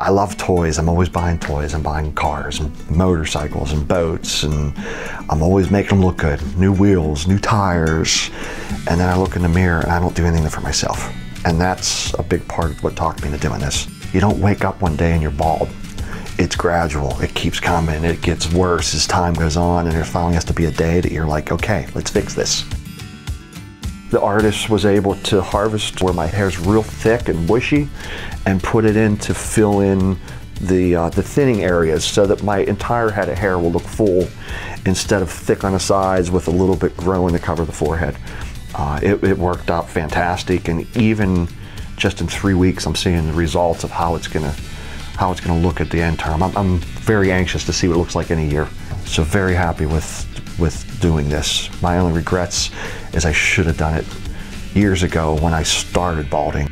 I love toys. I'm always buying toys. I'm buying cars and motorcycles and boats, and I'm always making them look good. New wheels, new tires. And then I look in the mirror and I don't do anything for myself. And that's a big part of what talked me into doing this. You don't wake up one day and you're bald. It's gradual. It keeps coming. It gets worse as time goes on, and there finally has to be a day that you're like, okay, let's fix this. The ARTAS was able to harvest where my hair's real thick and bushy and put it in to fill in the, uh, the thinning areas so that my entire head of hair will look full instead of thick on the sides with a little bit growing to cover the forehead. Uh, it, it, worked out fantastic and even just in three weeks I'm seeing the results of how it's gonna how it's gonna look at the end term. I'm, I'm very anxious to see what it looks like in a year. So very happy with with doing this. My only regrets is I should have done it years ago when I started balding.